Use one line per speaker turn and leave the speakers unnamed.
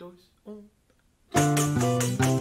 dois, um.